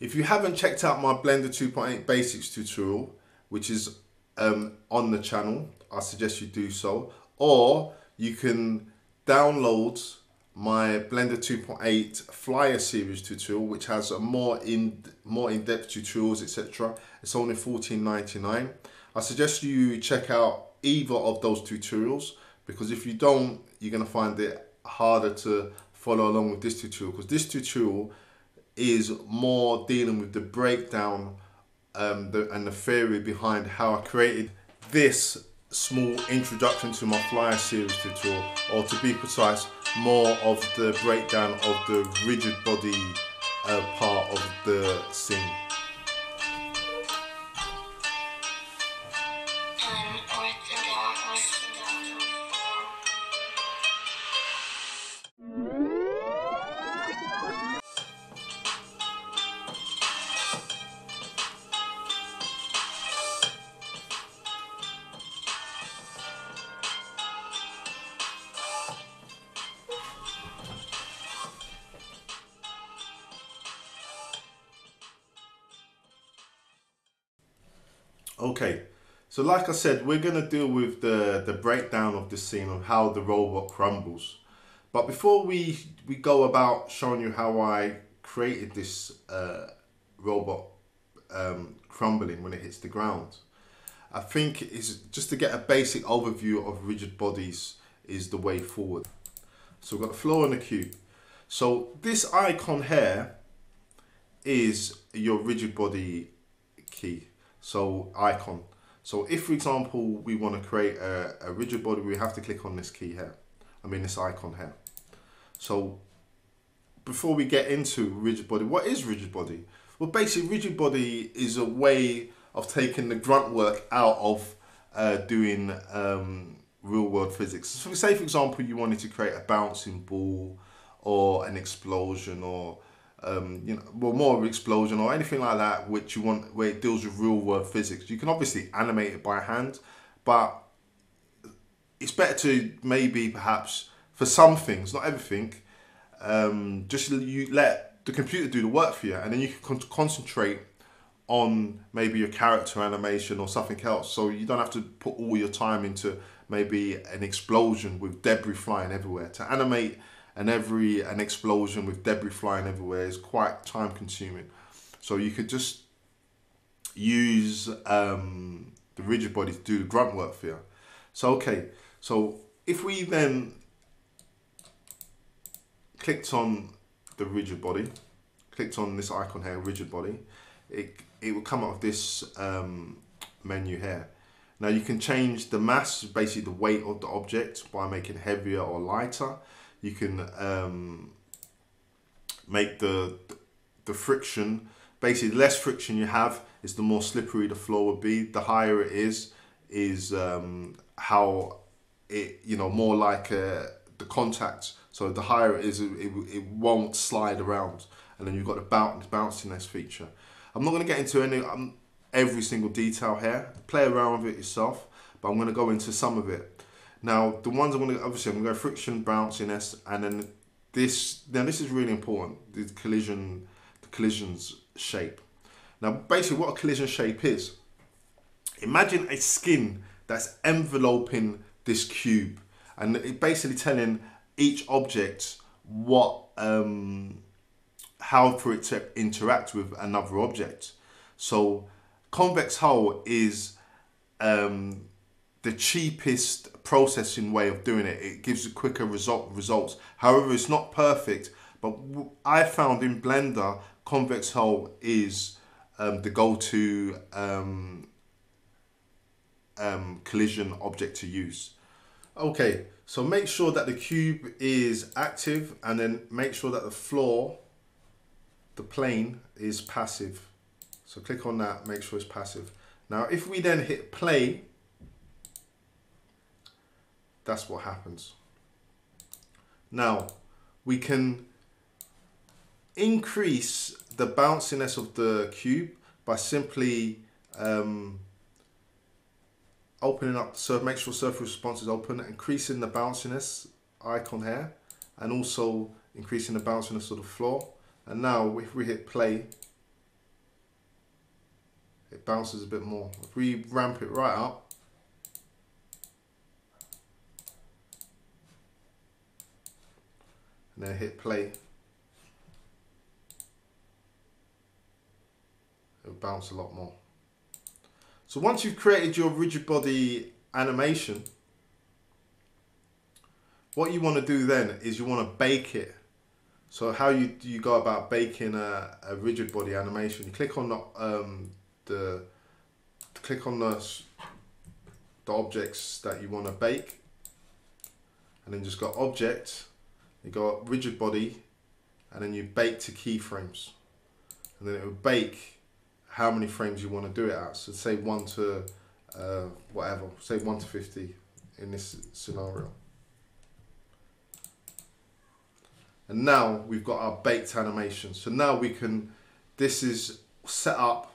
If you haven't checked out my Blender 2.8 Basics tutorial, which is um, on the channel, I suggest you do so. Or you can download my Blender 2.8 Flyer series tutorial, which has a more in more in-depth tutorials, etc. It's only $14.99. I suggest you check out either of those tutorials because if you don't, you're gonna find it harder to follow along with this tutorial because this tutorial is more dealing with the breakdown um, the, and the theory behind how I created this small introduction to my flyer series tutorial or to be precise more of the breakdown of the rigid body uh, part of the scene. Okay, so like I said, we're going to deal with the, the breakdown of the scene of how the robot crumbles. But before we, we go about showing you how I created this uh, robot um, crumbling when it hits the ground, I think is just to get a basic overview of rigid bodies is the way forward. So we've got the floor and the cube. So this icon here is your rigid body key so icon. So if, for example, we want to create a, a rigid body, we have to click on this key here. I mean, this icon here. So before we get into rigid body, what is rigid body? Well, basically, rigid body is a way of taking the grunt work out of uh, doing um, real world physics. So say, for example, you wanted to create a bouncing ball or an explosion or um, you know, well, more of explosion or anything like that, which you want where it deals with real world physics. You can obviously animate it by hand, but it's better to maybe perhaps for some things, not everything, um, just you let the computer do the work for you, and then you can con concentrate on maybe your character animation or something else. So you don't have to put all your time into maybe an explosion with debris flying everywhere. To animate and every an explosion with debris flying everywhere is quite time consuming. So you could just use um, the rigid body to do the grunt work for you. So okay, so if we then clicked on the rigid body, clicked on this icon here, rigid body, it, it will come up with this um, menu here. Now you can change the mass, basically the weight of the object by making heavier or lighter you can um, make the the friction basically the less friction you have is the more slippery the floor would be. The higher it is is um, how it you know more like uh, the contact. So the higher it is it, it, it won't slide around. And then you've got the bounce bounciness feature. I'm not going to get into any um, every single detail here. Play around with it yourself but I'm going to go into some of it now, the ones I'm going to, obviously, I'm going to go friction, bounciness, and then this, now this is really important, the collision, the collision's shape. Now, basically what a collision shape is, imagine a skin that's enveloping this cube and it basically telling each object what, um, how for it to interact with another object. So convex hull is um, the cheapest processing way of doing it. It gives a quicker result results. However, it's not perfect, but I found in Blender, convex hull is um, the go-to um, um, collision object to use. Okay, so make sure that the cube is active and then make sure that the floor, the plane is passive. So click on that, make sure it's passive. Now, if we then hit play, that's what happens. Now, we can increase the bounciness of the cube by simply um, opening up, so make sure surface response is open, increasing the bounciness icon here, and also increasing the bounciness of the floor. And now if we hit play, it bounces a bit more. If we ramp it right up, then hit play, it'll bounce a lot more. So once you've created your rigid body animation, what you want to do then is you want to bake it. So how you you go about baking a, a rigid body animation? You click on the um, the click on the the objects that you want to bake, and then just got object. You got rigid body, and then you bake to keyframes, and then it will bake how many frames you want to do it at. So say one to uh, whatever, say one to fifty in this scenario. And now we've got our baked animation. So now we can, this is set up,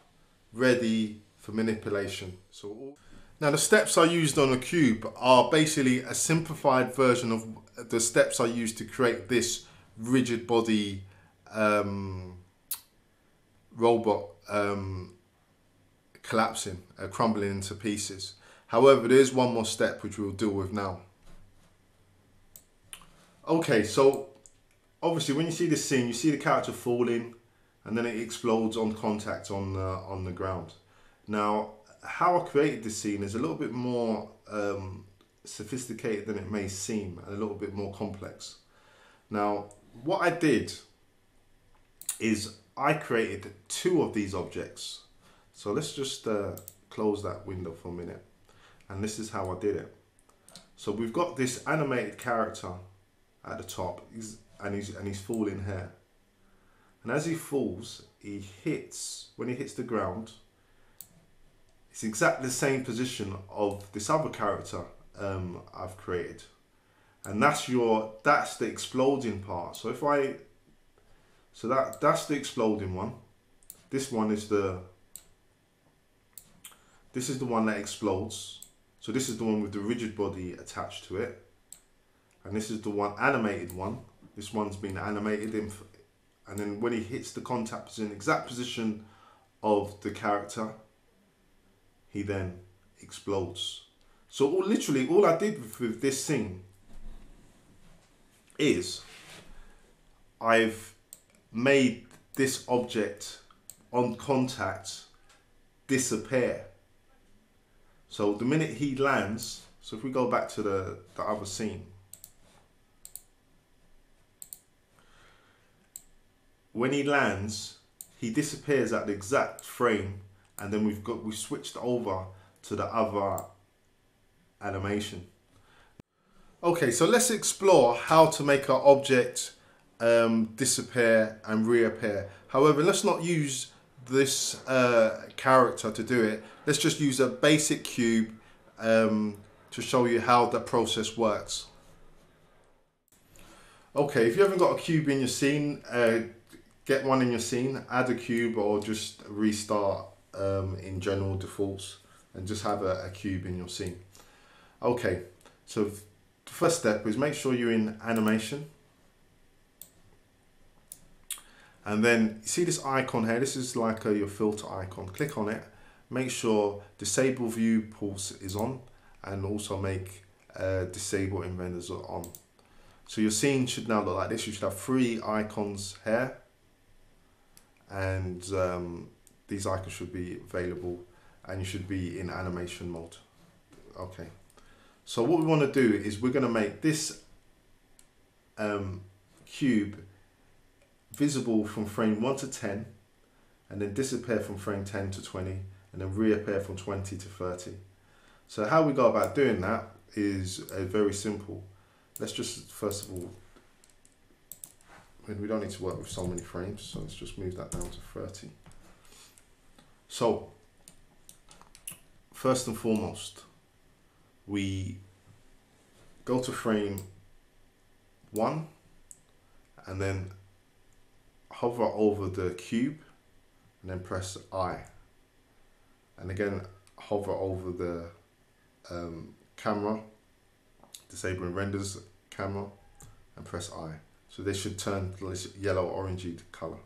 ready for manipulation. So now the steps I used on a cube are basically a simplified version of the steps I used to create this rigid body um, robot um, collapsing, uh, crumbling into pieces. However, there is one more step which we'll deal with now. Okay, so obviously when you see this scene, you see the character falling and then it explodes on contact on the, on the ground. Now, how I created this scene is a little bit more um, sophisticated than it may seem and a little bit more complex. Now, what I did is I created two of these objects. So let's just uh, close that window for a minute. And this is how I did it. So we've got this animated character at the top. He's and he's and he's falling here. And as he falls, he hits when he hits the ground. It's exactly the same position of this other character um, I've created, and that's your that's the exploding part. So if I so that that's the exploding one. This one is the this is the one that explodes. So this is the one with the rigid body attached to it. And this is the one animated one this one's been animated in, and then when he hits the contact position, exact position of the character, he then explodes. So all, literally all I did with, with this scene is I've made this object on contact disappear. So the minute he lands, so if we go back to the, the other scene, when he lands, he disappears at the exact frame, and then we've got we switched over to the other animation. Okay, so let's explore how to make our object um, disappear and reappear. However, let's not use this uh, character to do it. Let's just use a basic cube um, to show you how the process works. Okay, if you haven't got a cube in your scene, uh, get one in your scene, add a cube or just restart um, in general defaults and just have a, a cube in your scene. Okay, so the first step is make sure you're in animation. And then see this icon here, this is like a, your filter icon. Click on it, make sure disable view pulse is on and also make uh, disable in renders on. So your scene should now look like this. You should have three icons here and um, these icons should be available and you should be in animation mode. Okay, so what we want to do is we're going to make this um, cube visible from frame 1 to 10 and then disappear from frame 10 to 20 and then reappear from 20 to 30. So how we go about doing that is uh, very simple. Let's just first of all we don't need to work with so many frames, so let's just move that down to 30. So, first and foremost, we go to frame one and then hover over the cube and then press I. And again, hover over the um, camera, disabling renders camera and press I. So they should turn this yellow orangey color.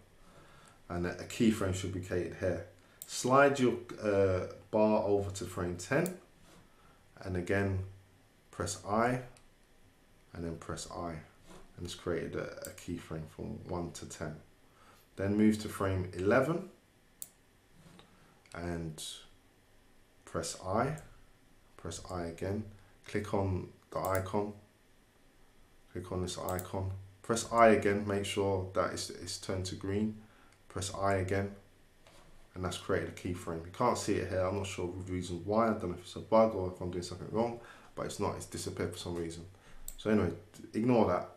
And a keyframe should be created here. slide your uh, bar over to frame 10 and again press I and then press I. And it's created a, a keyframe from 1 to 10. Then move to frame 11 and press I, press I again, click on the icon, click on this icon, press I again, make sure that it's, it's turned to green, press I again, and that's created a keyframe. You can't see it here, I'm not sure the reason why, I don't know if it's a bug or if I'm doing something wrong, but it's not, it's disappeared for some reason. So anyway, ignore that.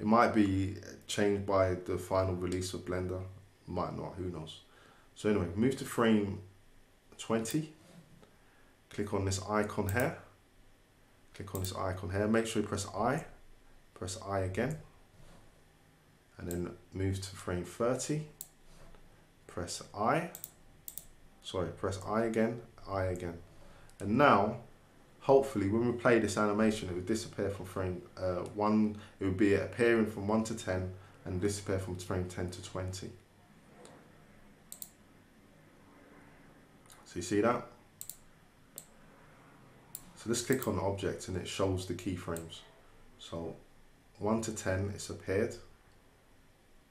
It might be changed by the final release of Blender, might not, who knows. So anyway, move to frame 20, click on this icon here, click on this icon here, make sure you press I, press I again, and then move to frame 30, press I, sorry, press I again, I again. And now, hopefully when we play this animation, it would disappear from frame uh, 1, it would be appearing from 1 to 10 and disappear from frame 10 to 20. So you see that? So let's click on object and it shows the keyframes. So 1 to 10 it's appeared,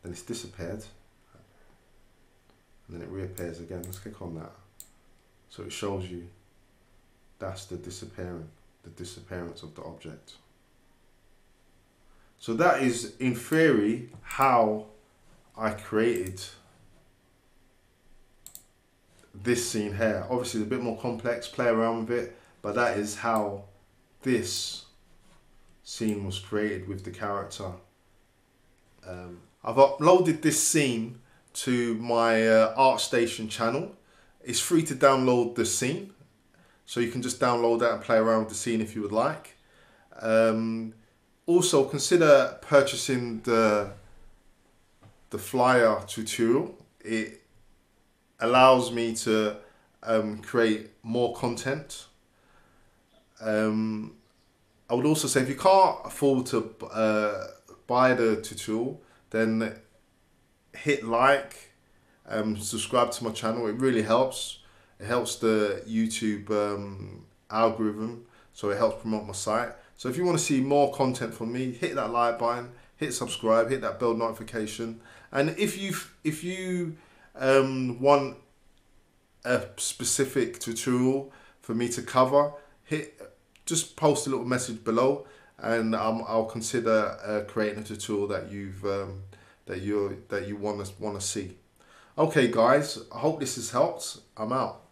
then it's disappeared, and then it reappears again. Let's click on that. So it shows you that's the disappearing, the disappearance of the object. So that is in theory how I created this scene here. Obviously it's a bit more complex, play around with it, but that is how this scene was created with the character. Um, I've uploaded this scene to my uh, ArtStation channel. It's free to download the scene, so you can just download that and play around with the scene if you would like. Um, also, consider purchasing the the flyer tutorial. It allows me to um, create more content. Um, I would also say if you can't afford to uh, buy the tutorial, then hit like, um, subscribe to my channel. It really helps. It helps the YouTube um, algorithm, so it helps promote my site. So if you want to see more content from me, hit that like button, hit subscribe, hit that bell notification, and if you if you um, want a specific tutorial for me to cover, hit just post a little message below, and um, I'll consider uh, creating a tutorial that you've um, that you that you want to want to see. Okay, guys, I hope this has helped. I'm out.